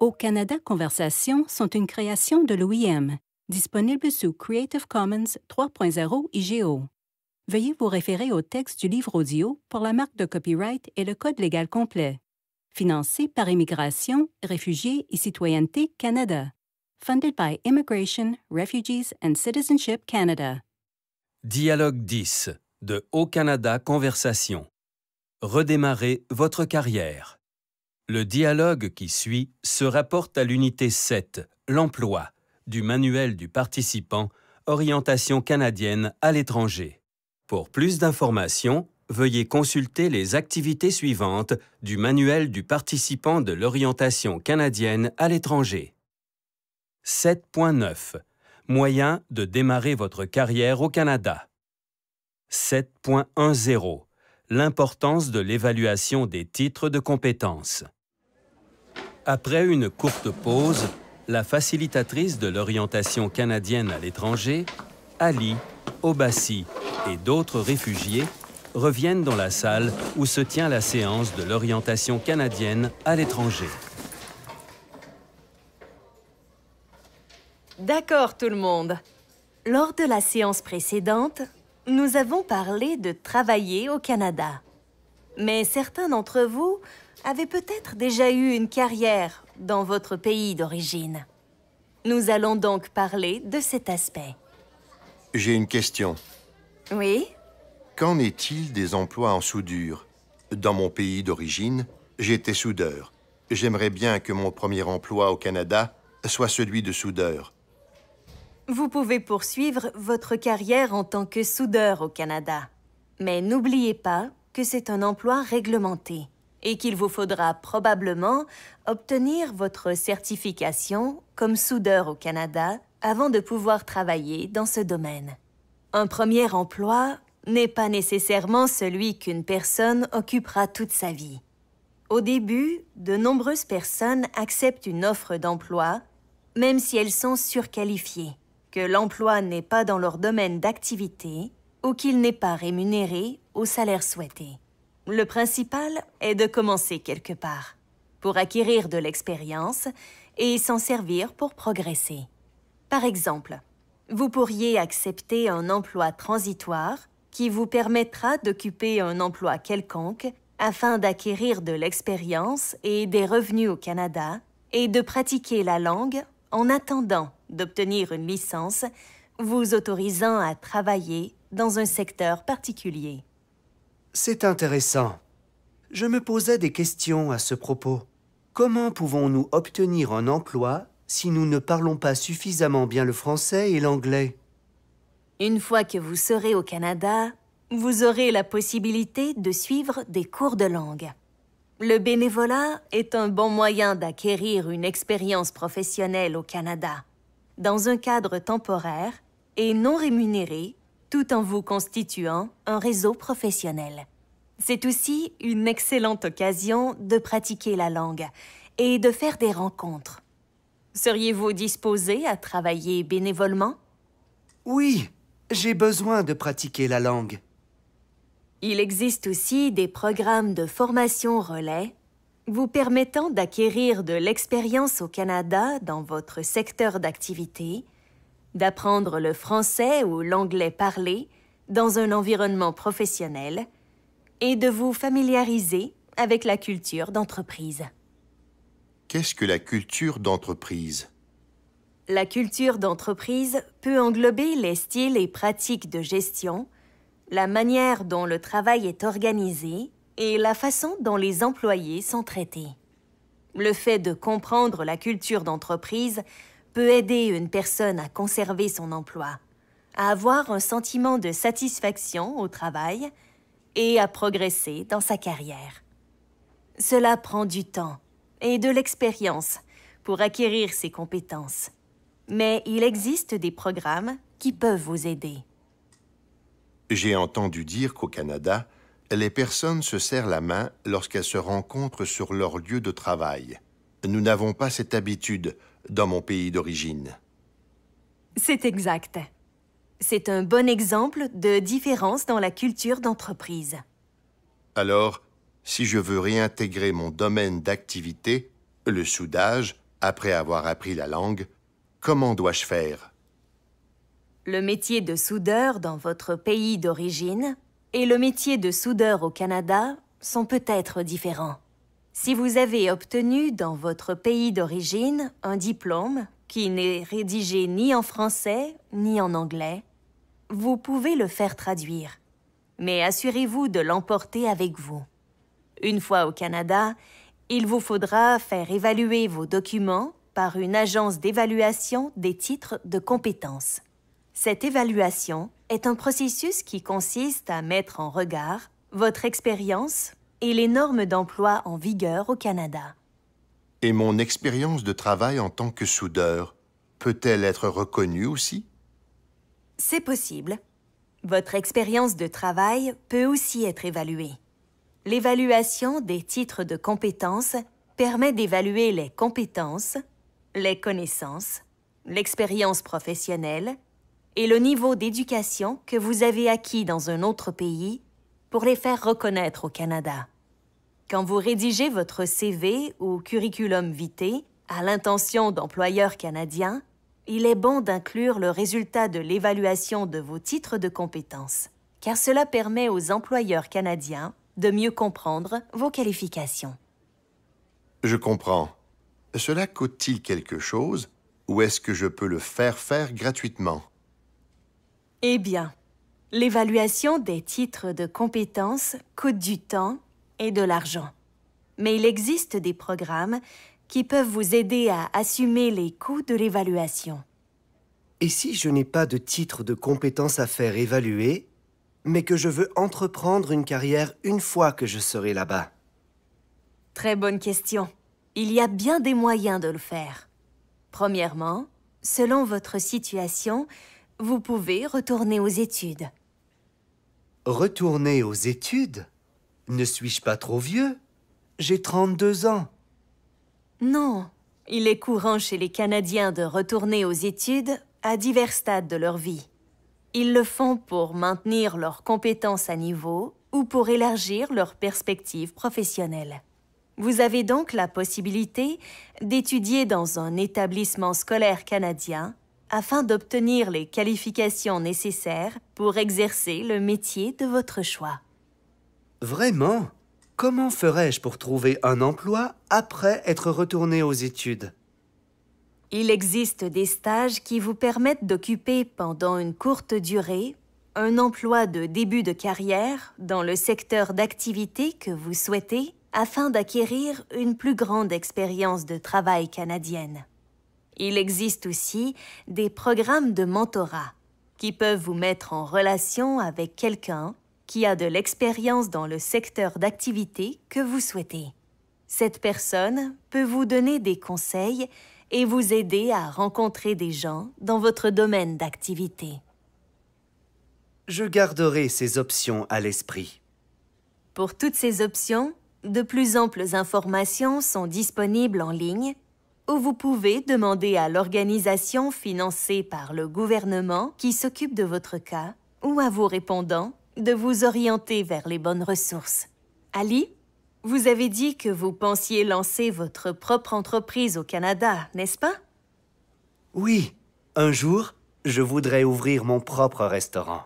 Au Canada Conversations sont une création de l'OIM, disponible sous Creative Commons 3.0 IGO. Veuillez vous référer au texte du livre audio pour la marque de copyright et le code légal complet. Financé par Immigration, Réfugiés et Citoyenneté Canada. Funded by Immigration, Refugees and Citizenship Canada. Dialogue 10 de Haut-Canada Conversation. Redémarrez votre carrière. Le dialogue qui suit se rapporte à l'unité 7, l'emploi, du manuel du participant, orientation canadienne à l'étranger. Pour plus d'informations, veuillez consulter les activités suivantes du manuel du participant de l'orientation canadienne à l'étranger. 7.9 Moyen de démarrer votre carrière au Canada. 7.10 L'importance de l'évaluation des titres de compétences. Après une courte pause, la facilitatrice de l'orientation canadienne à l'étranger, Ali, Obassi et d'autres réfugiés reviennent dans la salle où se tient la séance de l'orientation canadienne à l'étranger. D'accord tout le monde. Lors de la séance précédente, nous avons parlé de travailler au Canada. Mais certains d'entre vous avaient peut-être déjà eu une carrière dans votre pays d'origine. Nous allons donc parler de cet aspect. J'ai une question. Oui Qu'en est-il des emplois en soudure? Dans mon pays d'origine, j'étais soudeur. J'aimerais bien que mon premier emploi au Canada soit celui de soudeur. Vous pouvez poursuivre votre carrière en tant que soudeur au Canada. Mais n'oubliez pas que c'est un emploi réglementé et qu'il vous faudra probablement obtenir votre certification comme soudeur au Canada avant de pouvoir travailler dans ce domaine. Un premier emploi n'est pas nécessairement celui qu'une personne occupera toute sa vie. Au début, de nombreuses personnes acceptent une offre d'emploi, même si elles sont surqualifiées, que l'emploi n'est pas dans leur domaine d'activité ou qu'il n'est pas rémunéré au salaire souhaité. Le principal est de commencer quelque part, pour acquérir de l'expérience et s'en servir pour progresser. Par exemple, vous pourriez accepter un emploi transitoire qui vous permettra d'occuper un emploi quelconque afin d'acquérir de l'expérience et des revenus au Canada et de pratiquer la langue en attendant d'obtenir une licence vous autorisant à travailler dans un secteur particulier. C'est intéressant. Je me posais des questions à ce propos. Comment pouvons-nous obtenir un emploi si nous ne parlons pas suffisamment bien le français et l'anglais? Une fois que vous serez au Canada, vous aurez la possibilité de suivre des cours de langue. Le bénévolat est un bon moyen d'acquérir une expérience professionnelle au Canada, dans un cadre temporaire et non rémunéré, tout en vous constituant un réseau professionnel. C'est aussi une excellente occasion de pratiquer la langue et de faire des rencontres. Seriez-vous disposé à travailler bénévolement? Oui, j'ai besoin de pratiquer la langue. Il existe aussi des programmes de formation relais vous permettant d'acquérir de l'expérience au Canada dans votre secteur d'activité, d'apprendre le français ou l'anglais parlé dans un environnement professionnel et de vous familiariser avec la culture d'entreprise. Qu'est-ce que la culture d'entreprise? La culture d'entreprise peut englober les styles et pratiques de gestion, la manière dont le travail est organisé et la façon dont les employés sont traités. Le fait de comprendre la culture d'entreprise peut aider une personne à conserver son emploi, à avoir un sentiment de satisfaction au travail et à progresser dans sa carrière. Cela prend du temps et de l'expérience pour acquérir ces compétences, mais il existe des programmes qui peuvent vous aider. J'ai entendu dire qu'au Canada, les personnes se serrent la main lorsqu'elles se rencontrent sur leur lieu de travail. Nous n'avons pas cette habitude dans mon pays d'origine. C'est exact. C'est un bon exemple de différence dans la culture d'entreprise. Alors, si je veux réintégrer mon domaine d'activité, le soudage, Après avoir appris la langue, comment dois-je faire? Le métier de soudeur dans votre pays d'origine et le métier de soudeur au Canada sont peut-être différents. Si vous avez obtenu dans votre pays d'origine un diplôme qui n'est rédigé ni en français ni en anglais, vous pouvez le faire traduire, mais assurez-vous de l'emporter avec vous. Une fois au Canada, il vous faudra faire évaluer vos documents par une agence d'évaluation des titres de compétences. Cette évaluation est un processus qui consiste à mettre en regard votre expérience et les normes d'emploi en vigueur au Canada. Et mon expérience de travail en tant que soudeur peut-elle être reconnue aussi? C'est possible. Votre expérience de travail peut aussi être évaluée. L'évaluation des titres de compétences permet d'évaluer les compétences, les connaissances, l'expérience professionnelle et le niveau d'éducation que vous avez acquis dans un autre pays pour les faire reconnaître au Canada. Quand vous rédigez votre CV ou curriculum vitae à l'intention d'employeurs canadiens, il est bon d'inclure le résultat de l'évaluation de vos titres de compétences, car cela permet aux employeurs canadiens de mieux comprendre vos qualifications. Je comprends. Cela coûte-t-il quelque chose ou est-ce que je peux le faire faire gratuitement? Eh bien, l'évaluation des titres de compétences coûte du temps et de l'argent. Mais il existe des programmes qui peuvent vous aider à assumer les coûts de l'évaluation. Et si je n'ai pas de titre de compétence à faire évaluer, mais que je veux entreprendre une carrière une fois que je serai là-bas? Très bonne question. Il y a bien des moyens de le faire. Premièrement, selon votre situation, vous pouvez retourner aux études. Retourner aux études? Ne suis-je pas trop vieux? J'ai 32 ans. Non, il est courant chez les Canadiens de retourner aux études à divers stades de leur vie. Ils le font pour maintenir leurs compétences à niveau ou pour élargir leurs perspectives professionnelles. Vous avez donc la possibilité d'étudier dans un établissement scolaire canadien afin d'obtenir les qualifications nécessaires pour exercer le métier de votre choix. Vraiment? Comment ferais-je pour trouver un emploi après être retourné aux études? Il existe des stages qui vous permettent d'occuper pendant une courte durée un emploi de début de carrière dans le secteur d'activité que vous souhaitez afin d'acquérir une plus grande expérience de travail canadienne. Il existe aussi des programmes de mentorat qui peuvent vous mettre en relation avec quelqu'un qui a de l'expérience dans le secteur d'activité que vous souhaitez. Cette personne peut vous donner des conseils et vous aider à rencontrer des gens dans votre domaine d'activité. Je garderai ces options à l'esprit. Pour toutes ces options, de plus amples informations sont disponibles en ligne où vous pouvez demander à l'organisation financée par le gouvernement qui s'occupe de votre cas ou à vos répondants de vous orienter vers les bonnes ressources. Ali, vous avez dit que vous pensiez lancer votre propre entreprise au Canada, n'est-ce pas? Oui, un jour, je voudrais ouvrir mon propre restaurant.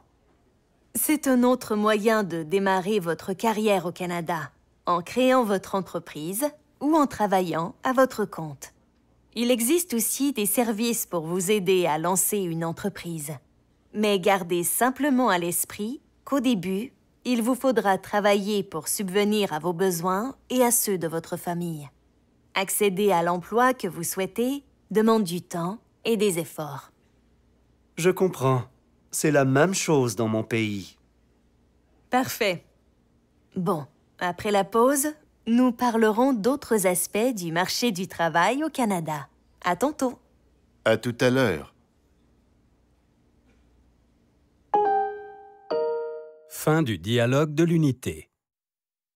C'est un autre moyen de démarrer votre carrière au Canada, en créant votre entreprise ou en travaillant à votre compte. Il existe aussi des services pour vous aider à lancer une entreprise. Mais gardez simplement à l'esprit qu'au début, il vous faudra travailler pour subvenir à vos besoins et à ceux de votre famille. Accéder à l'emploi que vous souhaitez demande du temps et des efforts. Je comprends. C'est la même chose dans mon pays. Parfait. Bon, après la pause, nous parlerons d'autres aspects du marché du travail au Canada. À tantôt. À tout à l'heure. Fin du dialogue de l'unité.